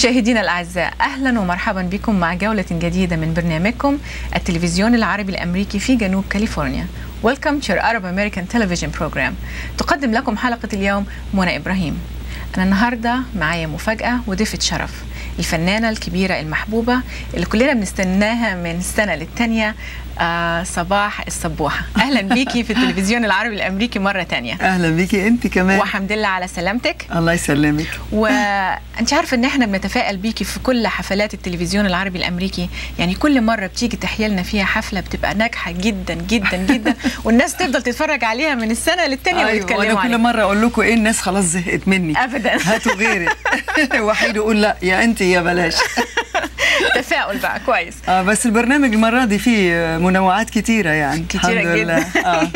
مشاهدينا الأعزاء أهلا ومرحبا بكم مع جولة جديدة من برنامجكم التلفزيون العربي الأمريكي في جنوب كاليفورنيا. Welcome to your Arab American Television Program. تقدم لكم حلقة اليوم منى إبراهيم. أنا النهاردة معايا مفاجأة وضيفة شرف الفنانة الكبيرة المحبوبة اللي كلنا بنستناها من سنة للتانية آه صباح الصبوحة. أهلا بيكي في التلفزيون العربي الأمريكي مرة تانية. أهلا بيكي. أنت كمان. وحمد لله على سلامتك. الله يسلمك. وانت عارفة إن إحنا بنتفائل بيكي في كل حفلات التلفزيون العربي الأمريكي. يعني كل مرة بتيجي تحيي لنا فيها حفلة بتبقى ناجحة جدا جدا جدا. والناس تفضل تتفرج عليها من السنة للتانية أيوه ويتكلموا وأنا كل عليها. مرة أقول لكم إيه الناس خلاص زهقت مني. ابدا. هاتوا غيري. وحيد يقول لا يا أنت يا بلاش. تفاؤل بقى كويس. آه بس البرنامج المرة دي فيه منوعات كتيرة يعني كتيرة الحمد لله. جدا. آه.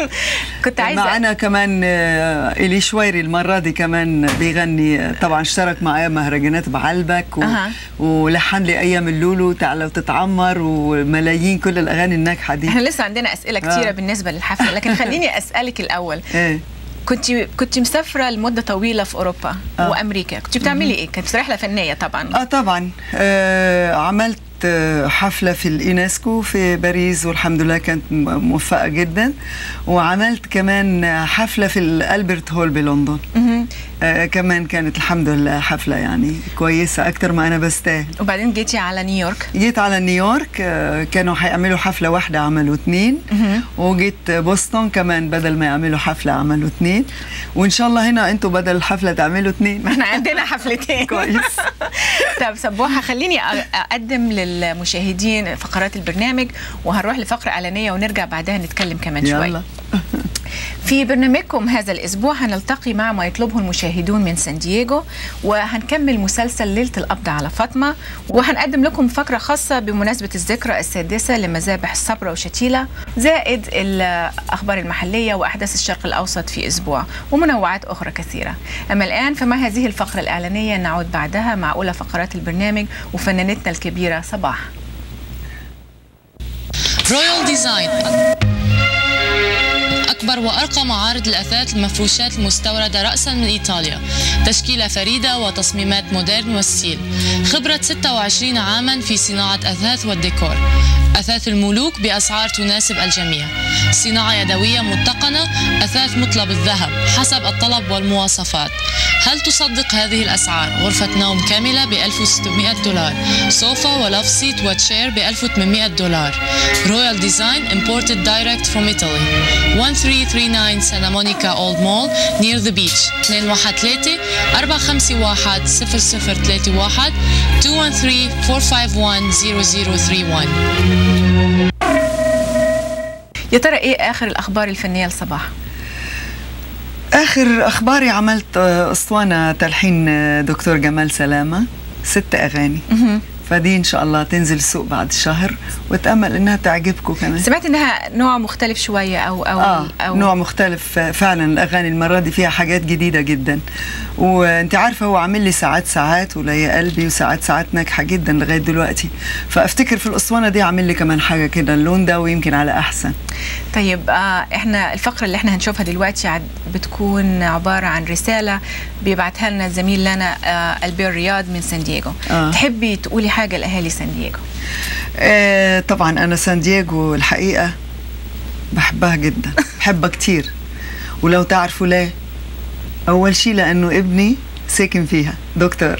كنت عايزه معنا كمان آه، إلي شويري المرة دي كمان بيغني آه، طبعا اشترك معايا مهرجانات بعلبك و... أها. ولحن لي أيام اللولو تعلى وتتعمر وملايين كل الأغاني الناجحة دي إحنا لسه عندنا أسئلة كتيرة آه. بالنسبة للحفلة لكن خليني أسألك الأول إيه كنت كنت مسافرة لمدة طويلة في أوروبا آه. وأمريكا كنت بتعملي إيه كانت رحلة فنية طبعا آه طبعا آه عملت حفلة في الأونيسكو في باريس والحمد لله كانت م- موفقة جدا. وعملت كمان حفلة في الألبرت هول بلندن. آه كمان كانت الحمد لله حفلة يعني كويسة أكتر ما أنا بستاهل. وبعدين جيتي على نيويورك؟ جيت على نيويورك آه، كانوا هيعملوا حفلة واحدة عملوا اتنين. مهم. وجيت بوسطن كمان بدل ما يعملوا حفلة عملوا اتنين. وإن شاء الله هنا أنتوا بدل الحفلة تعملوا اتنين. إحنا عندنا حفلتين. كويس. طب سبوحة خليني أقدم للمشاهدين فقرات البرنامج وهنروح لفقرة إعلانية ونرجع بعدها نتكلم كمان شوي. يلا. في برنامجكم هذا الأسبوع هنلتقي مع ما يطلبه المشاهدون من سان دييغو وهنكمل مسلسل ليلة القبض على فاطمة وهنقدم لكم فقرة خاصة بمناسبة الذكرى السادسة لمذابح الصبره وشتيلة زائد الأخبار المحلية وأحداث الشرق الأوسط في أسبوع ومنوعات أخرى كثيرة. أما الآن فمع هذه الفقرة الإعلانية؟ نعود بعدها مع أولى فقرات البرنامج وفنانتنا الكبيرة صباح. Royal Design أكبر وأرقى معارض الأثاث المفروشات المستوردة رأسا من إيطاليا. تشكيلة فريدة وتصميمات modern و style خبرة 26 عاما في صناعة أثاث والديكور. أثاث الملوك بأسعار تناسب الجميع. صناعة يدوية متقنة أثاث مطلي بالذهب حسب الطلب والمواصفات. هل تصدق هذه الأسعار؟ غرفة نوم كاملة ب 1600 دولار. sofa و loveseat و chair ب 1800 دولار. Royal Design imported direct from Italy. 1339 Santa Monica Old Mall near the beach. 213 451 0031 213 451 0031 يا ترى إيه آخر الأخبار الفنية لصباح؟ آخر أخباري عملت آه، أسطوانة تلحين آه، دكتور جمال سلامة ست أغاني. فدي إن شاء الله تنزل السوق بعد شهر وأتأمل إنها تعجبكم كمان. سمعت إنها نوع مختلف شوية أو أو آه أو نوع مختلف آه، فعلا الأغاني المرة دي فيها حاجات جديدة جدا. وانت عارفة هو عامل لي ساعات ساعات ولا يا قلبي وساعات ساعات ناجحة جدا لغاية دلوقتي. فأفتكر في الأسطوانة دي عامل لي كمان حاجة كده اللون ده ويمكن على أحسن. طيب آه إحنا الفقرة اللي إحنا هنشوفها دلوقتي بتكون عبارة عن رسالة بيبعتها لنا زميل لنا آه ألبير رياض من سان دييغو. آه. تحبي تقولي حاجة لأهالي سان دييغو؟ آه طبعا أنا سان دييغو الحقيقة بحبها جدا بحبها كتير. ولو تعرفوا ليه أول شيء لأنه ابني ساكن فيها دكتور.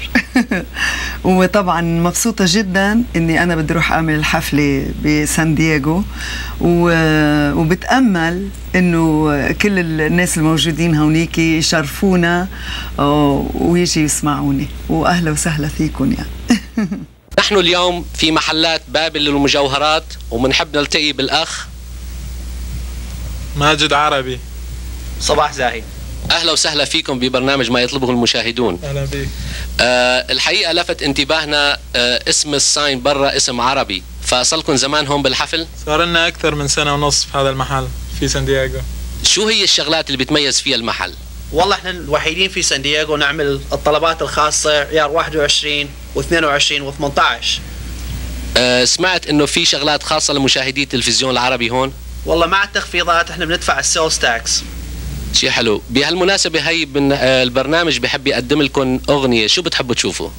وطبعا مبسوطة جدا إني أنا بدي أروح أعمل الحفلة بسان دييغو. و- وبتأمل إنه كل الناس الموجودين هونيك يشرفونا ويجي يسمعوني. واهلا وسهلا فيكم يعني. نحن اليوم في محلات بابل للمجوهرات وبنحب نلتقي بالأخ. ماجد عربي. صباح زاهي أهلا وسهلا فيكم ببرنامج ما يطلبه المشاهدون. أهلا بك آه الحقيقة لفت انتباهنا آه اسم ال sign برا اسم عربي. فصار لكم زمان هون بالمحل؟ صار لنا أكثر من سنة ونص في هذا المحل في سان دييغو شو هي الشغلات اللي بتميز فيها المحل؟ والله إحنا الوحيدين في سان دييغو نعمل الطلبات الخاصة عيار 21 و22 و18 آه سمعت إنه في شغلات خاصة لمشاهدي التلفزيون العربي هون؟ والله مع التخفيضات إحنا بندفع ال sales tax. شيء حلو. بهالمناسبة هي من آه، البرنامج بحب يقدم لكم أغنية شو بتحبوا تشوفوا؟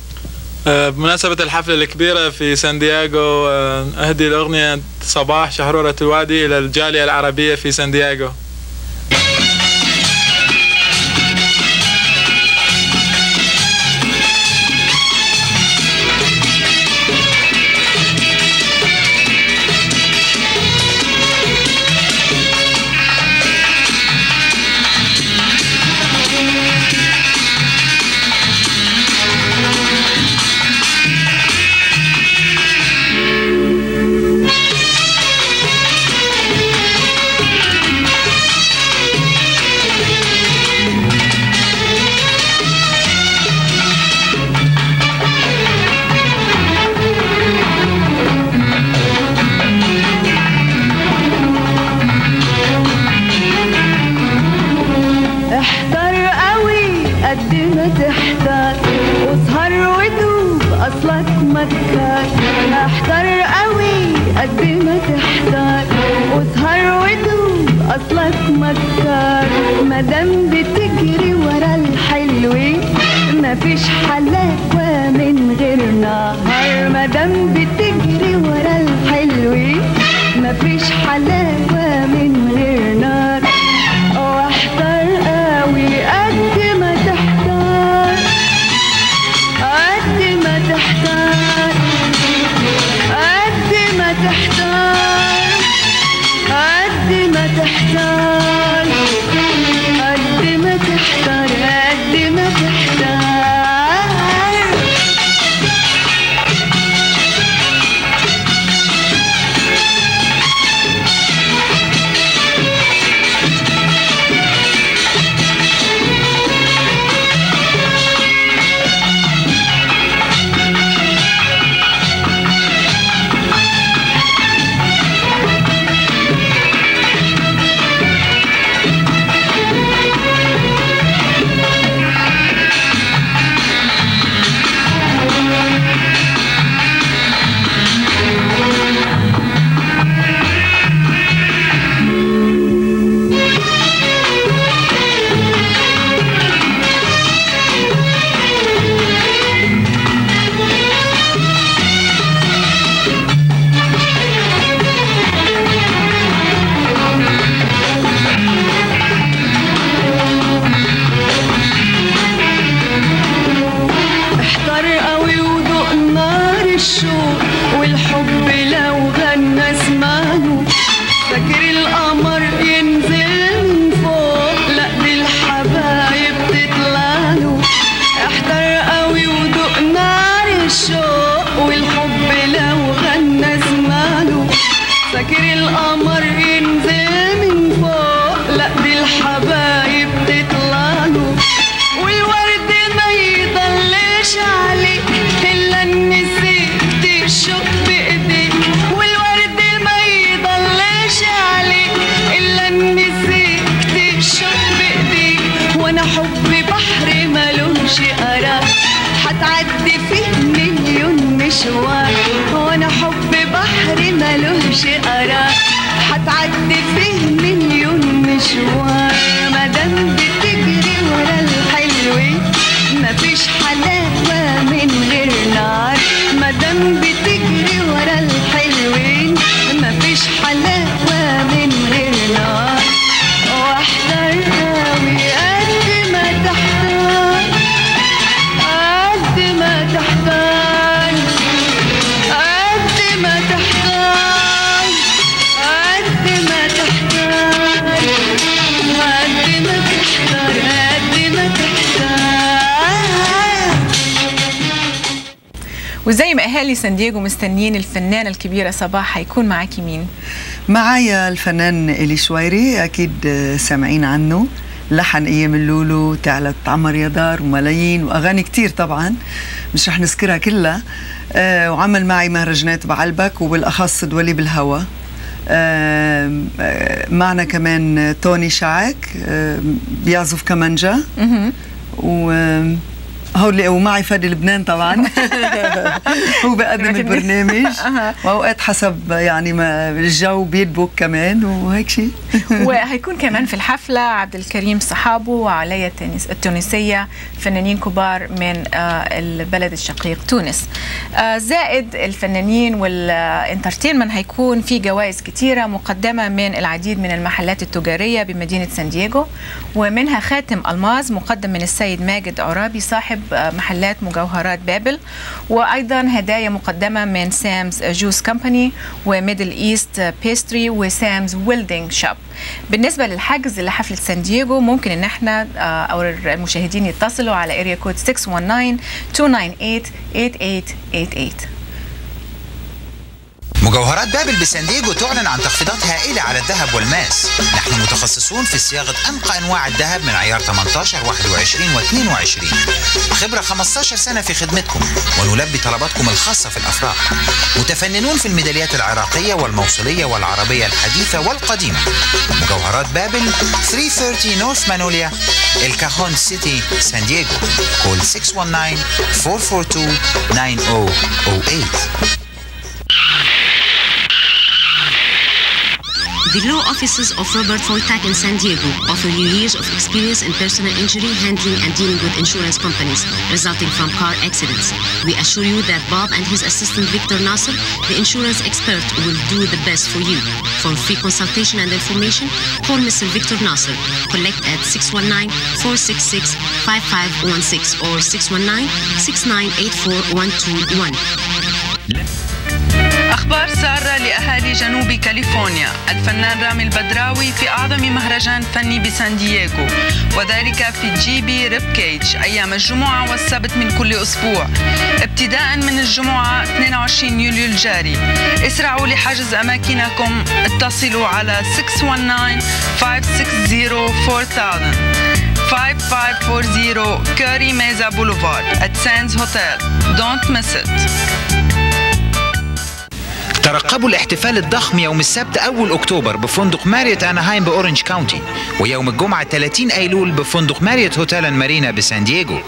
آه، بمناسبة الحفلة الكبيرة في سان دياغو أهدي الأغنية صباح شحرورة الوادي إلى الجالية العربية في سان دياغو سان دييغو مستنيين الفنانة الكبيرة صباح هيكون معاكي مين؟ معايا الفنان إلي شويري أكيد سامعين عنه. لحن أيام اللولو تعلت عمر يا دار وملايين وأغاني كتير طبعا مش رح نذكرها كلها. آه وعمل معي مهرجانات بعلبك وبالأخص دولي بالهوا. آه, آه، معنا كمان توني شعك آه بيعزف كمانجا. و آه، هو ومعي فادي لبنان طبعا. هو بقدم البرنامج. وأوقات حسب يعني ما الجو بيدبك كمان وهيك شيء وهيكون كمان في الحفلة عبد الكريم صحابه وعليا التونس- التونسية فنانين كبار من آه، البلد الشقيق تونس. آه، زائد الفنانين وال entertainment هيكون في جوائز كتيرة مقدمة من العديد من المحلات التجارية بمدينة سان دييغو ومنها خاتم ألماظ مقدم من السيد ماجد عرابي صاحب محلات مجوهرات بابل وأيضا هدايا مقدمة من Sam's Juice Company و Middle East Pastry و Sam's Welding Shop بالنسبة للحجز لحفلة سان دييغو ممكن إن إحنا آه، أو المشاهدين يتصلوا على area code 619 298 8888 مجوهرات بابل بسان دييغو تعلن عن تخفيضات هائلة على الذهب والماس. نحن متخصصون في صياغة أنقى أنواع الذهب من عيار 18 21 و22 خبرة 15 سنة في خدمتكم ونلبي طلباتكم الخاصة في الأفراح. متفننون في الميداليات العراقية والموصلية والعربية الحديثة والقديمة. مجوهرات بابل 330 نورث مانوليا الكاهون سيتي سان دييغو. كول 619 442 9008 The law offices of Robert Fortak in San Diego offer you years of experience in personal injury handling and dealing with insurance companies resulting from car accidents. We assure you that Bob and his assistant Victor Nasser, the insurance expert, will do the best for you. For free consultation and information, call Mr. Victor Nasser. Collect at 619-466-5516 or 619-6984-121. أخبار سارة لأهالي جنوب كاليفورنيا. الفنان رامي البدراوي في أعظم مهرجان فني بسان دييغو. وذلك في J.P. Rib Cage أيام الجمعة والسبت من كل أسبوع. ابتداء من الجمعة 22 يوليو الجاري. اسرعوا لحجز أماكنكم. اتصلوا على 619-560-4000 5540 Kearny Mesa Boulevard at Sands Hotel. Don't miss it. ترقبوا الاحتفال الضخم يوم السبت أول أكتوبر بفندق ماريوت أناهايم بأورنج كاونتي ويوم الجمعة 30 أيلول بفندق Marriott Hotel Marina بسان دييغو.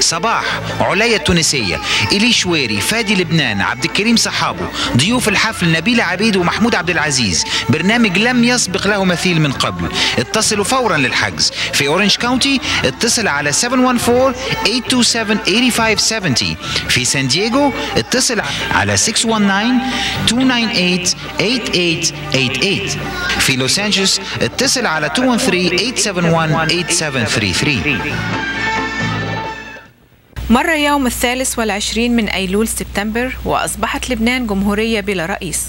صباح عليا التونسية إلي شويري فادي لبنان عبد الكريم صحابه ضيوف الحفل نبيلة عبيد ومحمود عبد العزيز. برنامج لم يسبق له مثيل من قبل. اتصلوا فورا للحجز. في أورنج كاونتي اتصل على 714-827-8570 في سان دييغو اتصل على 619 298 8888 في لوس أنجلوس اتصل على 213-871-8733 مر يوم الثالث والعشرين من أيلول سبتمبر وأصبحت لبنان جمهورية بلا رئيس.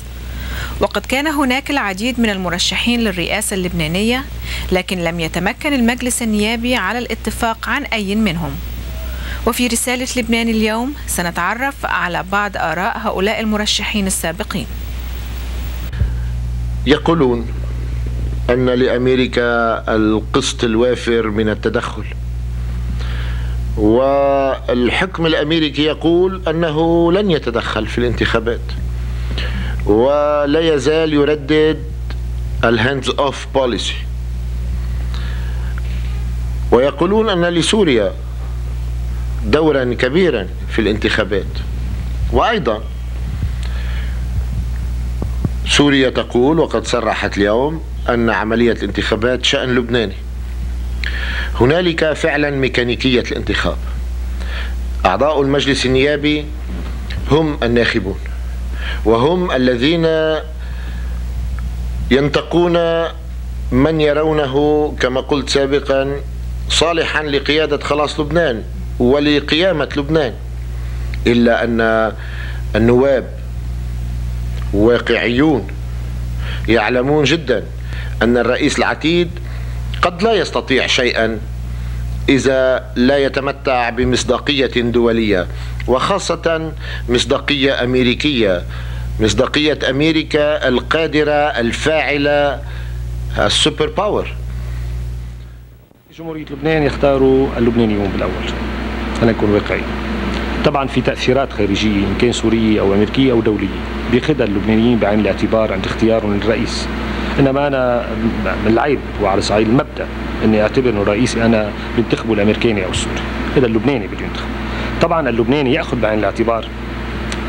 وقد كان هناك العديد من المرشحين للرئاسة اللبنانية لكن لم يتمكن المجلس النيابي على الاتفاق عن أي منهم. وفي رسالة لبنان اليوم سنتعرف على بعض آراء هؤلاء المرشحين السابقين. يقولون أن لأمريكا القسط الوافر من التدخل. والحكم الأمريكي يقول أنه لن يتدخل في الانتخابات. ولا يزال يردد ال hands off policy ويقولون أن لسوريا دورا كبيرا في الانتخابات. وأيضا سوريا تقول وقد صرحت اليوم أن عملية الانتخابات شأن لبناني. هنالك فعلا ميكانيكية الانتخاب. أعضاء المجلس النيابي هم الناخبون وهم الذين ينتقون من يرونه كما قلت سابقا صالحا لقيادة خلاص لبنان. ولقيامة لبنان إلا أن النواب واقعيون يعلمون جدا أن الرئيس العتيد قد لا يستطيع شيئا إذا لا يتمتع بمصداقية دولية وخاصة مصداقية أمريكية مصداقية أمريكا القادرة الفاعلة ال super power. جمهورية لبنان يختاروا اللبنانيون بالأول. أنا أكون واقعي. طبعا في تأثيرات خارجية إن كان سورية أو أمريكية أو دولية بياخذها اللبنانيين بعين الاعتبار عند اختيارهم للرئيس إنما أنا من العيب وعلى صعيد المبدأ إني أعتبر إنه رئيسي أنا بينتخبوا الأمريكاني أو السوري. هذا اللبناني بده ينتخب. طبعا اللبناني يأخذ بعين الاعتبار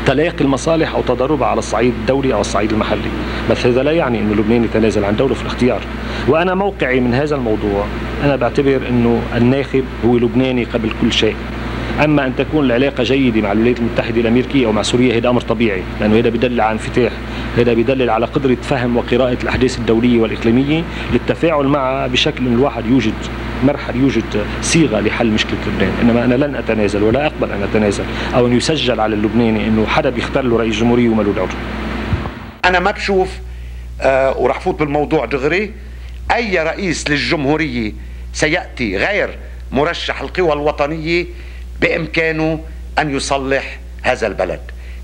تلاقي المصالح أو تضاربها على الصعيد الدولي أو الصعيد المحلي، بس هذا لا يعني إنه لبنان يتنازل عن دولة في الاختيار، وأنا موقعي من هذا الموضوع أنا بعتبر إنه الناخب هو لبناني قبل كل شيء. أما أن تكون العلاقة جيدة مع الولايات المتحدة الأمريكية أو مع سوريا هذا أمر طبيعي، لأنه هذا بدل على انفتاح، هذا بدلل على قدرة فهم وقراءة الأحداث الدولية والإقليمية للتفاعل معها بشكل إنه الواحد يوجد مرحل يوجد صيغة لحل مشكلة لبنان، إنما أنا لن أتنازل ولا أقبل أن أتنازل أو أن يسجل على اللبناني إنه حدا بيختار له رئيس جمهورية وما له. أنا ما بشوف آه وراح فوت بالموضوع دغري أي رئيس للجمهورية سيأتي غير مرشح القوى الوطنية بإمكانه أن يصلح هذا البلد.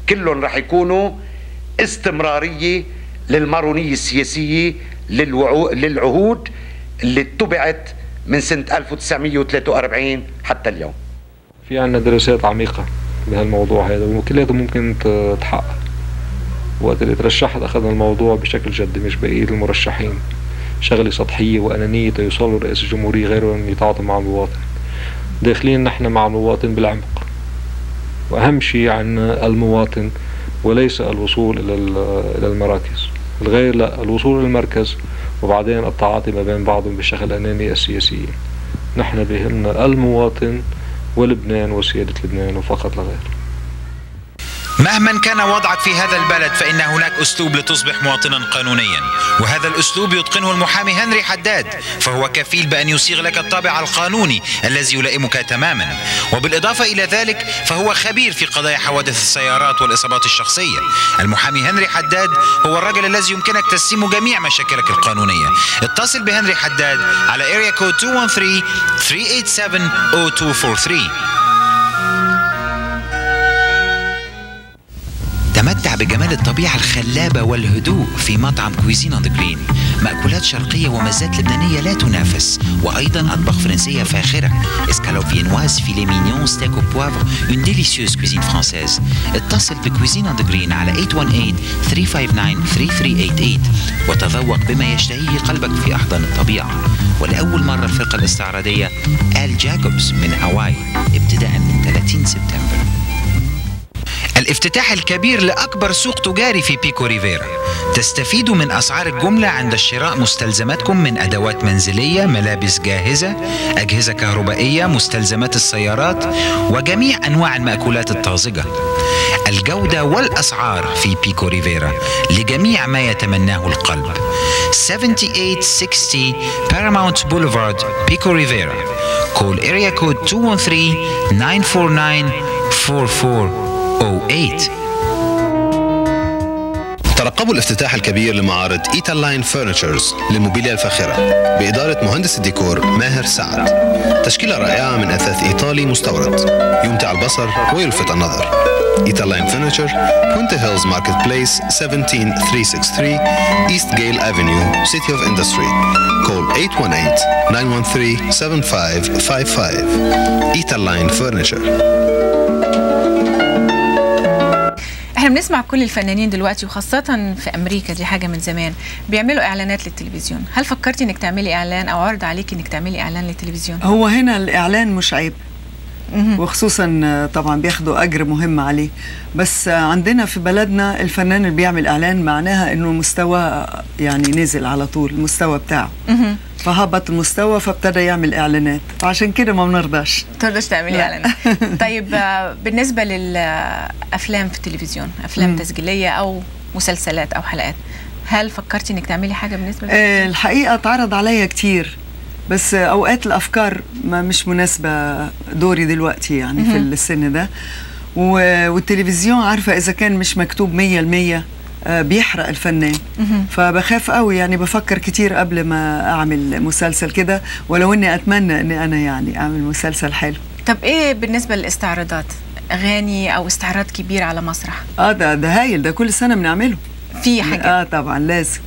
كلهم راح يكونوا استمرارية للمارونية السياسية للوعو... للعهود اللي اتبعت من سنة 1943 حتى اليوم. في عنا دراسات عميقة بهالموضوع هذا وكلياتها ممكن ت- تحقق. وقت اللي ترشحت أخذنا الموضوع بشكل جدي مش بقية المرشحين. شغلة سطحية وأنانية تيوصلوا رئيس الجمهورية غير أن يتعاطى مع المواطن داخلين نحن مع المواطن بالعمق. وأهم شيء عنا المواطن وليس الوصول إلى ال- إلى المراكز. الغير لا الوصول للمركز وبعدين التعاطي ما بين بعضهم بشكل أناني السياسيين نحن بهمنا المواطن ولبنان وسيادة لبنان وفقط لا غير. مهما كان وضعك في هذا البلد فإن هناك أسلوب لتصبح مواطنا قانونيا. وهذا الأسلوب يتقنه المحامي هنري حداد فهو كفيل بأن يصيغ لك الطابع القانوني الذي يلائمك تماما. وبالإضافة إلى ذلك فهو خبير في قضايا حوادث السيارات والإصابات الشخصية. المحامي هنري حداد هو الرجل الذي يمكنك تسليم جميع مشاكلك القانونية. اتصل بهنري حداد على area code 213 387 0243 تمتع بجمال الطبيعة الخلابة والهدوء في مطعم Cuisine on Green مأكولات شرقية ومزات لبنانية لا تنافس وأيضا أطباق فرنسية فاخرة. escalope viennoise filet mignon steak poivre une délicieuse cuisine française. اتصل ب Cuisine on Green على 818-359-3388 وتذوق بما يشتهيه قلبك في أحضان الطبيعة. ولأول مرة الفرقة الاستعراضية آل جاكوبز من هاواي ابتداء من 30 سبتمبر. الافتتاح الكبير لأكبر سوق تجاري في بيكو ريفيرا. تستفيدوا من أسعار الجملة عند الشراء مستلزماتكم من أدوات منزلية ملابس جاهزة أجهزة كهربائية مستلزمات السيارات وجميع أنواع المأكولات الطازجة. الجودة والأسعار في بيكو ريفيرا لجميع ما يتمناه القلب. 7860 Paramount Boulevard بيكو ريفيرا call area code 213 949 44 ترقبوا الافتتاح الكبير لمعارض ايتا لاين فرنتشرز للموبيليا الفاخرة بإدارة مهندس الديكور ماهر سعد تشكيلة رائعة من أثاث إيطالي مستورد يمتع البصر ويلفت النظر ايتا لاين فرنتشر بوينت هيلز ماركت بليس 17363 ايست Gale Avenue سيتي اوف اندستري call 818 913 7555 ايتا لاين فرنتشر إحنا بنسمع كل الفنانين دلوقتي وخاصة في أمريكا دي حاجة من زمان. بيعملوا إعلانات للتلفزيون. هل فكرتي إنك تعملي إعلان أو عرض عليك إنك تعملي إعلان للتلفزيون؟ هو هنا الإعلان مش عيب. وخصوصا طبعا بياخدوا أجر مهم عليه. بس عندنا في بلدنا الفنان اللي بيعمل إعلان معناها إنه مستوى يعني نزل على طول المستوى بتاعه. فهبط المستوى فابتدى يعمل إعلانات فعشان كده ما بنرضاش تقدرش تعملي لا. إعلانات طيب آه، بالنسبة للافلام في التلفزيون أفلام مم. تسجيلية أو مسلسلات أو حلقات هل فكرتي إنك تعملي حاجة بالنسبة آه، الحقيقة اتعرض عليا كتير بس آه، أوقات الأفكار ما مش مناسبة دوري دلوقتي يعني في مهم. السن ده والتلفزيون عارفة إذا كان مش مكتوب مية المية آه، بيحرق الفنان. فبخاف قوي يعني بفكر كتير قبل ما أعمل مسلسل كده ولو إني أتمنى إني أنا يعني أعمل مسلسل حلو. طب إيه بالنسبة للاستعراضات؟ أغاني أو استعراض كبير على مسرح؟ آه ده ده هايل ده كل سنة بنعمله. في حاجة؟ آه طبعا لازم.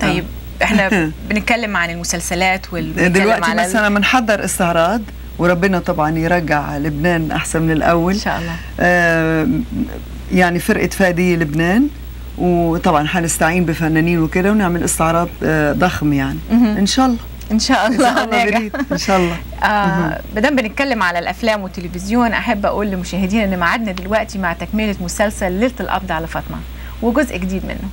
طيب آه. إحنا بنتكلم عن المسلسلات وال دلوقتي مثلا بنحضر استعراض وربنا طبعا يرجع لبنان أحسن من الأول. إن شاء الله. آه يعني فرقة فادي لبنان. وطبعا حنستعين بفنانين وكده ونعمل استعراض آه ضخم يعني. إن شاء الله. إن شاء الله. ناجح. إن شاء الله. آه بدل بنتكلم على الأفلام والتلفزيون أحب أقول للمشاهدين إن ميعادنا دلوقتي مع تكملة مسلسل ليلة القبض على فاطمة وجزء جديد منه.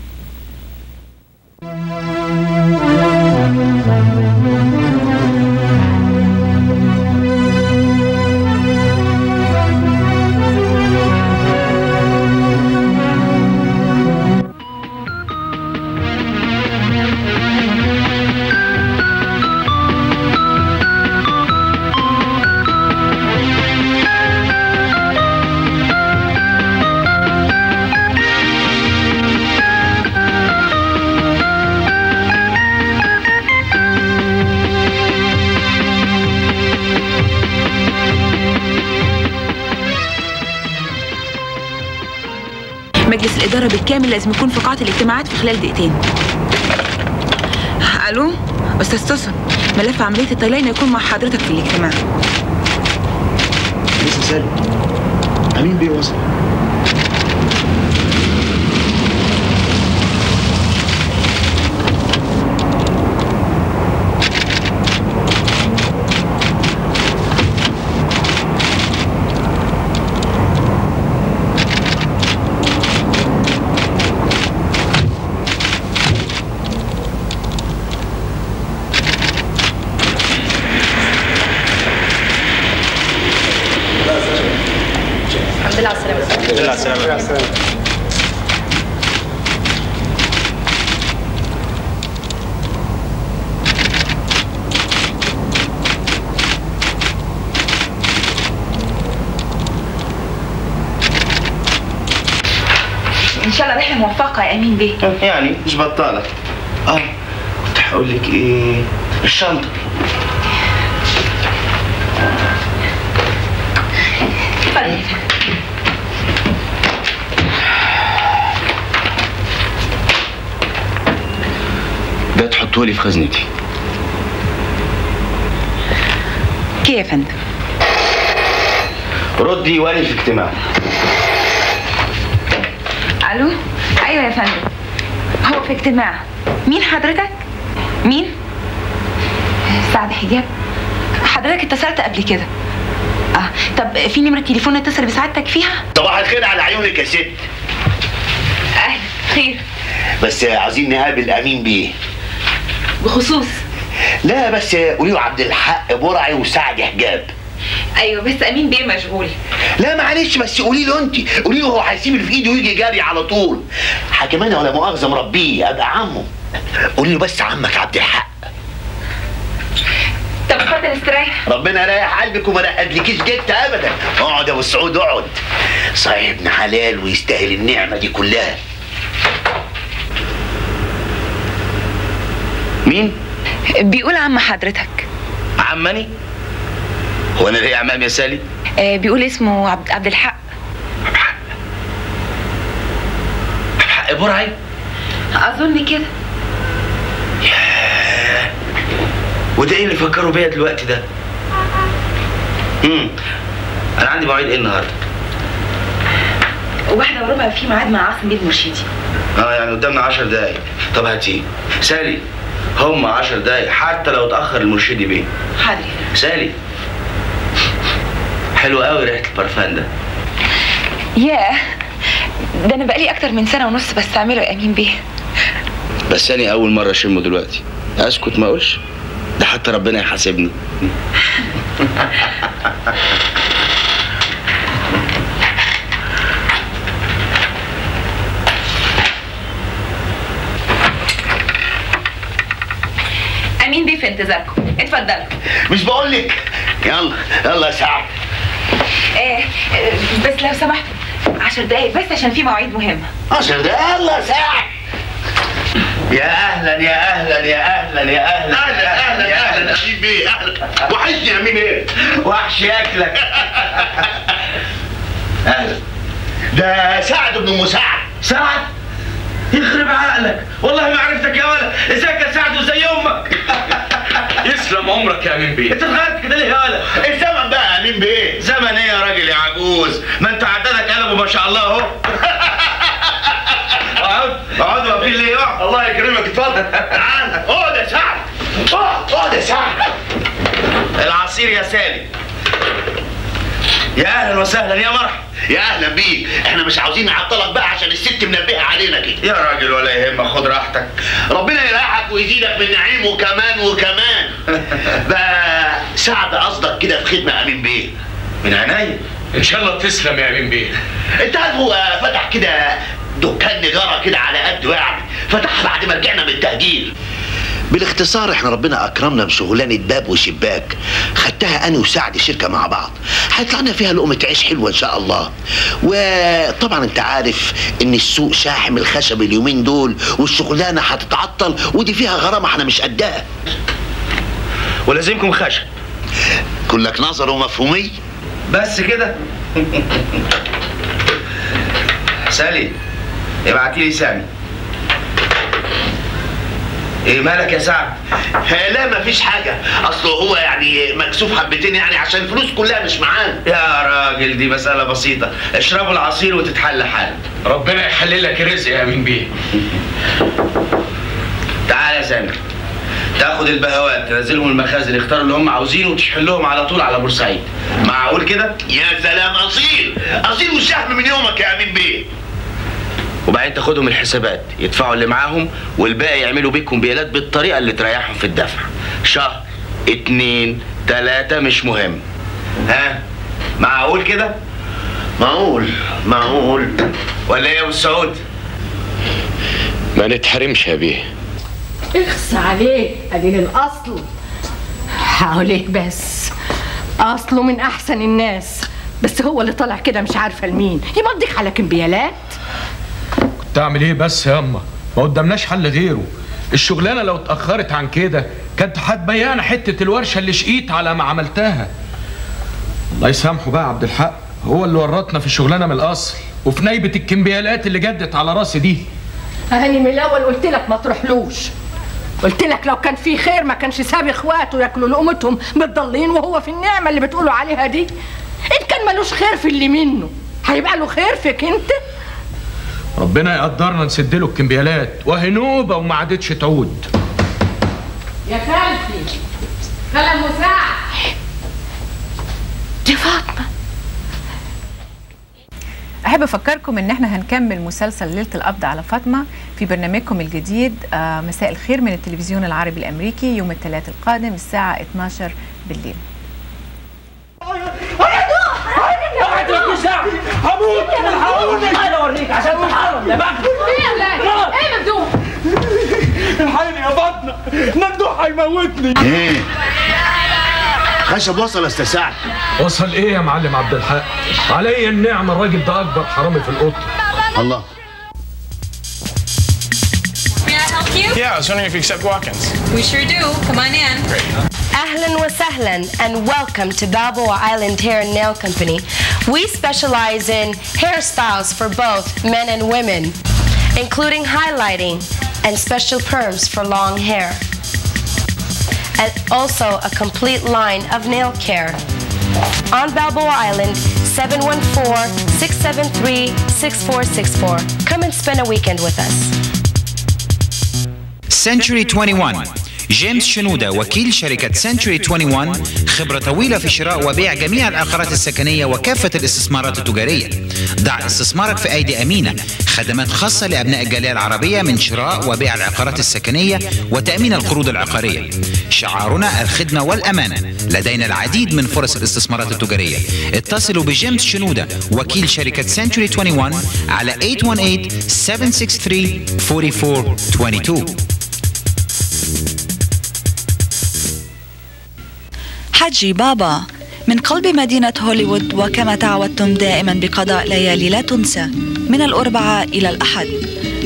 لازم يكون في قاعة الاجتماعات في خلال دقيقتين. ألو؟ أستاذ توسن ملف عملية الطيلين يكون مع حضرتك في الاجتماع. لسه سالم أمين بيه وصل الحمد لله على السلامة إن شاء الله رحلة موفقة يا أمين بيه. يعني مش بطالة. آه كنت هقول لك إيه؟ الشنطة. اتفضل ده تحطه لي في خزنتي. كيف يا فندم ردي وأنا في اجتماع ألو أيوة يا فندم. هو في اجتماع. مين حضرتك؟ مين؟ سعد حجاب. حضرتك اتصلت قبل كده. آه. طب في نمرة تليفون اتصل بسعادتك فيها؟ صباح الخير على عيونك يا ست. أهلا خير. بس عايزين نقابل أمين بيه. بخصوص. لا بس قولي عبد الحق برعي وسعد حجاب. أيوة بس أمين بيه مشغول. لا معلش بس قولي له انت قولي له هو هيسيب اللي في إيده ويجي جاري على طول. حكمان ولا مؤاخذة مربيه أبقى عمه. قولي له بس عمك عبد الحق. طب اتفضل استريح ربنا يريح قلبك وما رقدلكيش جت ابدا. اقعد يا أبو سعود اقعد. ابن حلال ويستاهل النعمة دي كلها. مين؟ بيقول عم حضرتك. عمني هو أنا ليه عمام يا سالي. آه بيقول اسمه عبد, عبد الحق. حق برعي أظن كده. وده إيه اللي فكروا بيا دلوقتي ده؟ امم أنا عندي مواعيد إيه النهارده؟ واحدة وربع في ميعاد مع عاصم بيه المرشدي آه يعني قدامنا 10 دقايق. طب هاتيه. سالي هم 10 دقايق حتى لو اتاخر المرشدي بيه. حاضر سالي. حلو قوي ريحة البرفان ده. ياه ده أنا بقالي أكتر من سنة ونص بستعمله يا أمين بيه. بس أنا أول مرة أشمه دلوقتي. أسكت ما أقولش. ده حتى ربنا يحاسبني. أمين بيه في انتظاركم. اتفضلوا. مش بقول لك يلا يلا يا سعد. آه آه، بس لو سمحت عشر دقايق بس عشان في مواعيد مهمة. 10 دقايق؟ يلا يا سعد يا أهلا يا أهلا يا أهلا يا أهلا أهلا أهلا أهلا. امين بيه أهلا. وحشني يا امين إيه؟ وحش ياكلك أهلا. ده سعد بن مساعد سعد؟ يخرب عقلك والله ما عرفتك يا ولد. ازيك يا سعد وزي أمك؟ يسلم عمرك يا امين بيه. أنت اتغيرت كده ليه يا ولد؟ الزمن بقى يا امين بيه. زمن إيه يا راجل يا عجوز؟ ما أنت عددك قلبه ما شاء الله أهو. اقعد اقعد وقفين ليه اقعد الله يكرمك اتفضل. تعال. اقعد يا سعد. اقعد اقعد يا عصير يا سالم يا أهلا وسهلا يا مرحبا يا أهلا بيك. إحنا مش عاوزين نعطلك بقى عشان الست منبهة علينا كده. يا راجل ولا يهمك خد راحتك. ربنا يريحك ويزيدك من نعيم وكمان وكمان. بقى سعد قصدك كده في خدمة أمين بيه. من عينيا. إن شاء الله تسلم يا أمين بيه. أنت عارف هو فتح كده دكان نجارة كده على قده يعني فتحها بعد ما رجعنا من التهجير بالاختصار إحنا ربنا أكرمنا بشغلانة باب وشباك. خدتها أنا وسعد شركة مع بعض. هيطلع لنا فيها لقمة عيش حلوة إن شاء الله. وطبعا أنت عارف إن السوق شاحم الخشب اليومين دول والشغلانة هتتعطل ودي فيها غرامة إحنا مش قدها. ولازمكم خشب. كلك نظر ومفهومي. بس كده. سالي. ابعتي لي سامي إيه مالك يا سعد؟ لا مفيش حاجة. أصله هو يعني مكسوف حبتين يعني عشان الفلوس كلها مش معاه. يا راجل دي مسألة بسيطة. اشربوا العصير وتتحل حال ربنا يحلل لك الرزق يا أمين بيه. تعال يا سامي تاخد البهوات تنزلهم المخازن يختاروا اللي هم عاوزينه وتشحلهم على طول على بورسعيد. معقول كده؟ يا سلام أصيل. أصيل والشهم من يومك يا أمين بيه. وبعدين تاخدهم الحسابات يدفعوا اللي معاهم والباقي يعملوا بيه كومبيالات بالطريقة اللي تريحهم في الدفع. شهر اتنين تلاتة مش مهم. ها؟ معقول كده؟ معقول معقول. ولا إيه يا أبو السعود ما نتحرمش يا بيه. اخس عليه قليل الاصل حواليه بس أصله من أحسن الناس بس هو اللي طالع كده مش عارفة لمين. يمضيك على كمبيالات تعمل إيه بس يا اما؟ ما قدامناش حل غيره. الشغلانة لو اتأخرت عن كده كانت هتبيعنا حتة الورشة اللي شقيت على ما عملتها. الله يسامحه بقى عبد الحق. هو اللي ورطنا في الشغلانة من الأصل وفي نايبه الكمبيالات اللي جدت على راسي دي. هاني من الأول قلت لك ما تروحلوش. قلت لك لو كان في خير ما كانش ساب إخواته ياكلوا لقمتهم متضلين وهو في النعمة اللي بتقولوا عليها دي. إن كان ملوش خير في اللي منه هيبقى له خير فيك أنت؟ ربنا يقدرنا نسد له الكمبيالات وهي نوبة وما عادتش تعود. يا خالتي خالة مساعد دي فاطمة. أحب أفكركم إن إحنا هنكمل مسلسل ليلة القبض على فاطمة في برنامجكم الجديد آه، مساء الخير من التلفزيون العربي الأمريكي يوم الثلاث القادم الساعة 12 بالليل. هموت. الحقوني أنا اوريك عشان تحرم. يا بخت إيه يا إيه ممدوح الحقني يا فاطمه ممدوح هيموتني. إيه؟ خشب وصل يا أستاذ سعد. وصل إيه يا معلم عبد الحق؟ علي النعمه الراجل ده أكبر حرامي في القطر الله? Yeah, I was wondering if you accept walk-ins. We sure do. Come on in. Ahlan wa sahlan, and welcome to Balboa Island Hair and Nail Company. We specialize in hairstyles for both men and women, including highlighting and special perms for long hair, and also a complete line of nail care. On Balboa Island, 714-673-6464. Come and spend a weekend with us. Century 21. جيمس شنودة وكيل شركة سنتوري 21 خبرة طويلة في شراء وبيع جميع العقارات السكنية وكافة الاستثمارات التجارية. ضع استثمارك في أيدي أمينة خدمات خاصة لأبناء الجالية العربية من شراء وبيع العقارات السكنية وتأمين القروض العقارية. شعارنا الخدمة والأمانة لدينا العديد من فرص الاستثمارات التجارية. اتصلوا بجيمس شنودة وكيل شركة سنتوري 21 على 818-763-4422 حجي بابا. من قلب مدينة هوليوود وكما تعودتم دائما بقضاء ليالي لا تنسى من الأربعاء إلى الأحد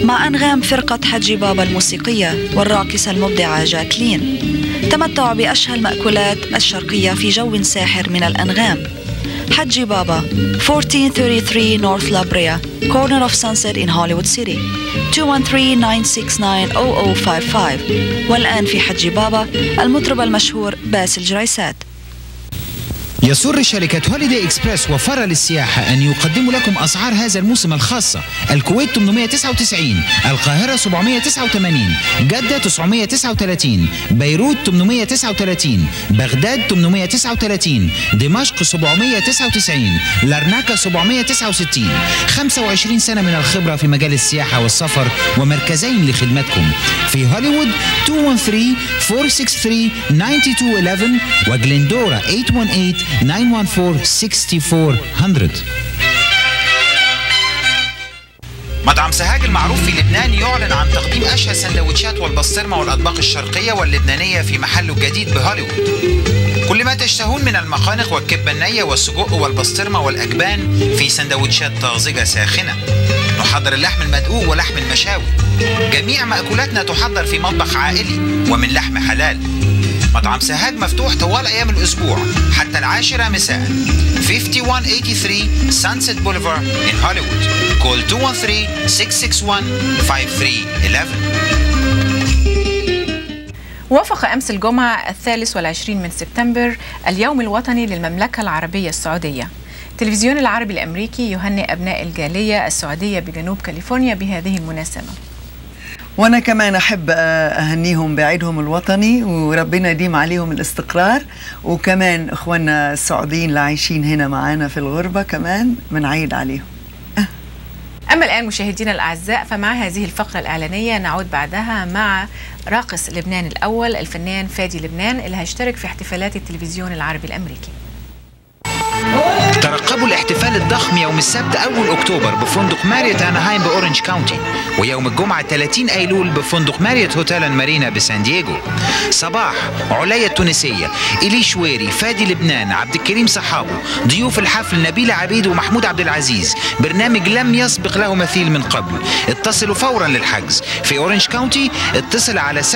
مع أنغام فرقة حجي بابا الموسيقية والراقصة المبدعة جاكلين. تمتعوا بأشهى المأكولات الشرقية في جو ساحر من الأنغام. حجي بابا 1433 North La Brea corner of Sunset in Hollywood City 213-969-0055 والآن في حجي بابا المطرب المشهور باسل جريسات. يسر شركة هوليدي إكسبرس وفر للسياحة أن يقدموا لكم أسعار هذا الموسم الخاصة الكويت 899 القاهرة 789 جدة 939 بيروت 839 بغداد 839 دمشق 799 لارناكا 769 25 سنة من الخبرة في مجال السياحة والسفر ومركزين لخدمتكم. في هوليوود 213 463 9211 وجلندورا 818 914 6400 مطعم سهاج المعروف في لبنان يعلن عن تقديم أشهى السندوتشات والبسطرمة والأطباق الشرقية واللبنانية في محله الجديد بهوليوود. كل ما تشتهون من المقانق والكبة النية والسجق والبسطرمة والأجبان في سندوتشات طازجة ساخنة. نحضر اللحم المدقوق ولحم المشاوي. جميع مأكولاتنا تحضر في مطبخ عائلي ومن لحم حلال. مطعم سهاج مفتوح طوال أيام الأسبوع حتى العاشرة مساء. 5183 Sunset Boulevard in Hollywood call 213-661-5311 وافق أمس الجمعة الثالث والعشرين من سبتمبر اليوم الوطني للمملكة العربية السعودية. التلفزيون العربي الأمريكي يهنئ أبناء الجالية السعودية بجنوب كاليفورنيا بهذه المناسبة. وأنا كمان احب اهنيهم بعيدهم الوطني وربنا يديم عليهم الاستقرار. وكمان اخواننا السعوديين اللي عايشين هنا معانا في الغربة كمان بنعيد عليهم. أما الآن مشاهدينا الأعزاء فمع هذه الفقرة الإعلانية نعود بعدها مع راقص لبنان الأول الفنان فادي لبنان اللي هيشترك في احتفالات التلفزيون العربي الأمريكي. ترقبوا الاحتفال الضخم يوم السبت أول أكتوبر بفندق ماريوت أناهايم بأورنج كاونتي ويوم الجمعة 30 أيلول بفندق ماريوت هوتيل مارينا بسان دييغو. صباح عليا التونسية إلي شويري فادي لبنان عبد الكريم صحابو ضيوف الحفل نبيلة عبيد ومحمود عبد العزيز. برنامج لم يسبق له مثيل من قبل. اتصلوا فورا للحجز. في أورنج كاونتي اتصل على 714-827-8570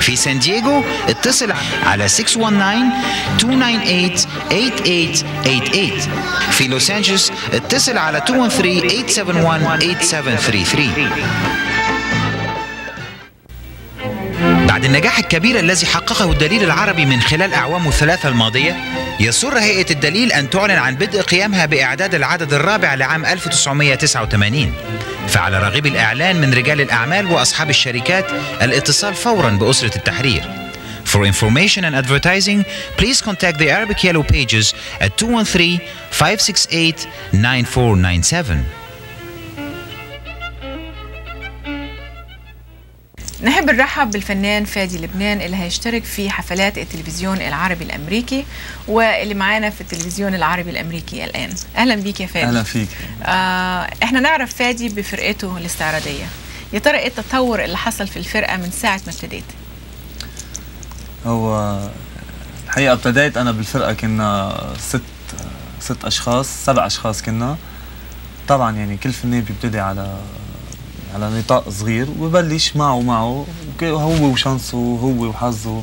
في سان دييغو اتصل على 619 298 8888 في لوس أنجلوس اتصل على 213 871 8733 بعد النجاح الكبير الذي حققه الدليل العربي من خلال أعوامه الثلاثة الماضية يسر هيئة الدليل أن تعلن عن بدء قيامها بإعداد العدد الرابع لعام 1989 فعلى رغيب الإعلان من رجال الأعمال وأصحاب الشركات الاتصال فورا بأسرة التحرير. For information and advertising, please contact the Arabic Yellow Pages at 213 568 9497. نحب نرحب بالفنان فادي لبنان اللي هيشترك في حفلات التلفزيون العربي الأمريكي واللي معانا في التلفزيون العربي الأمريكي الآن. أهلا بيك يا فادي. أهلا فيك. آه إحنا نعرف فادي بفرقته الاستعراضية. يا ترى إيه التطور اللي حصل في الفرقة من ساعة ما ابتديت؟ هو الحقيقة ابتديت أنا بالفرقة كنا ست ست أشخاص سبع أشخاص كنا. طبعا يعني كل فنان بيبتدي على على نطاق صغير وببلش معه معه. هو وشانسه وهو وحظه.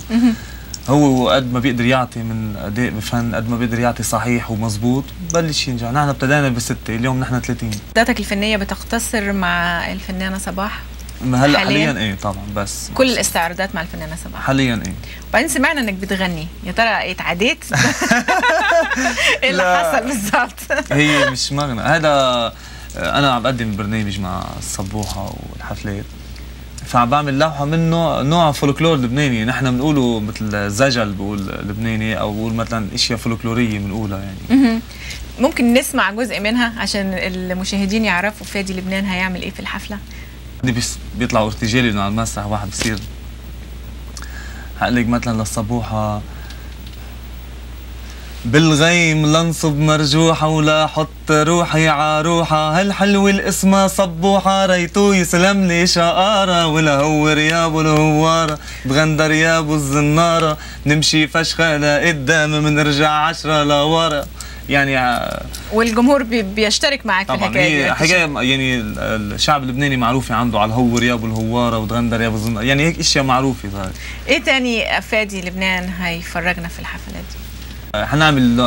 هو قد ما بيقدر يعطي من أداء بفن قد ما بيقدر يعطي صحيح ومظبوط ببلش ينجح. نحن ابتدينا بسته اليوم نحن 30 ذاتك الفنية بتقتصر مع الفنانة صباح؟ هلأ حاليا؟ إيه طبعا بس كل الاستعراضات مع الفنانة صباح. حاليا إيه. وبعدين سمعنا إنك بتغني. يا ترى اتعديت؟ إيه اللي حصل بالظبط هي مش مغنى. هذا أنا عم بقدم برنامج مع الصبوحه والحفلات. فعم بعمل لوحة منه نوع فولكلور لبناني. نحن بنقوله مثل زجل بقول لبناني أو بقول مثلا إشياء فولكلورية بنقولها يعني. ممكن نسمع جزء منها عشان المشاهدين يعرفوا فادي لبنان هيعمل إيه في الحفلة. بيطلعوا ارتجالي على المسرح واحد بصير. هقلك مثلا للصبوحة. بالغيم لنصب مرجوحة ولا حط روحي عروحة هالحلوة الاسمها صبوحة؟ ريتو يسلم لي شقارة. ولا هو رياب الهوارة بغندر رياب الزنارة. نمشي فشخة لقدام منرجع عشرة لورا يعني والجمهور بيشترك معك في الحكاية دي. حكاية يعني الشعب اللبناني معروفه عنده على الهو رياب الهواره وتغندر رياب الزنارة يعني هيك أشياء معروفة. صار إيه تاني فادي لبنان هيفرجنا في الحفلات دي؟ حنعمل